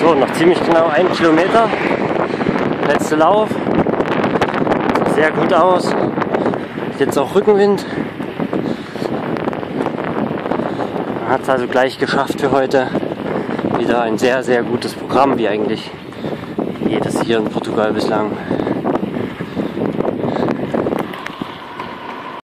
So, noch ziemlich genau ein Kilometer. Letzter Lauf. Sieht sehr gut aus. Jetzt auch Rückenwind. Man hat es also gleich geschafft für heute. Wieder ein sehr, sehr gutes Programm, wie eigentlich jedes hier in Portugal bislang.